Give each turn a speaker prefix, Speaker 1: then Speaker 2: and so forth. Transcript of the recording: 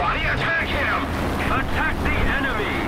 Speaker 1: Everybody attack him! Attack the enemy!